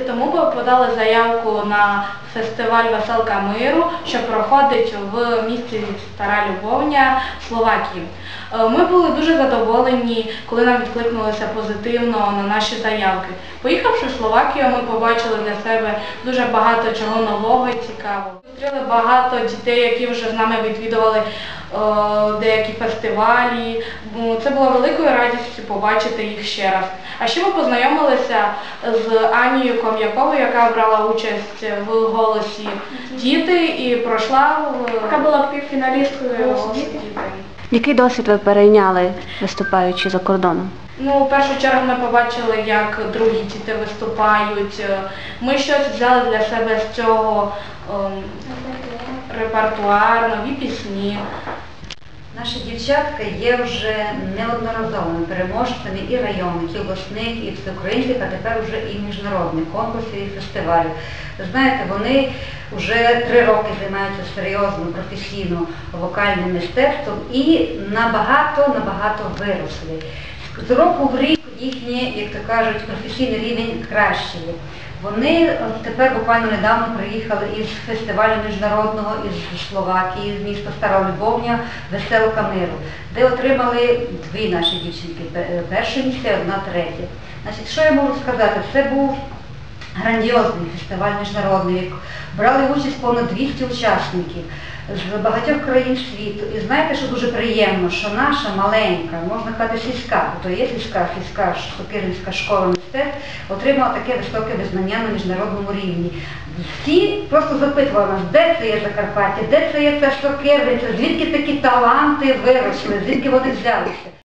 тому ви подали заявку на фестиваль Веселка миру, що проходить в місті Стара Любовня Словакії. Е, Ми були дуже задоволені, коли нам відкликнулися позитивно на наші заявки. Поїхавши в Словакію, ми побачили для себе дуже багато чого нового і цікавого. Зустріли багато дітей, які вже з нами відвідували е, деякі фестивалі. Це було великою радістю побачити їх ще раз. А ще ми познайомилися з Анією Ком'яковою, яка брала участь в голосі діти і пройшла Яка була півфіналісткою «Голос «Голосі діти». Який досвід ви перейняли, виступаючи за кордоном? Ну, в першу чергу ми побачили, як другі діти виступають. Е, Ми щось взяли для себе з цього ем, репертуар, нові пісні. Наші дівчатка є вже неодноразовими переможцями і районних, і обласних, і всеукраїнських, а тепер вже і міжнародних конкурсів і фестивалів. Знаєте, вони вже три роки займаються серйозно, професійно вокальним мистецтвом і набагато, набагато виросли. З року в рік їхній, як то кажуть, професійний рівень кращий. Вони тепер буквально недавно приїхали із фестивалю міжнародного із Словакії, з міста Стара Любовня, Веселка миру, де отримали дві наші дівчинки, перше місце, одна третє. Значить, що я можу сказати? Це був грандіозний фестиваль міжнародний. Брали участь понад 200 учасників з багатьох країн світу. І знаєте, що дуже приємно, що наша маленька, можна казати, сільська, то є сільська, сільська Сокиринська школа мистецтв, отримала таке високе визнання на міжнародному рівні. Всі просто запитували нас, де це є Закарпаття, де це є ця Сокирниця, звідки такі таланти виросли, звідки вони взялися.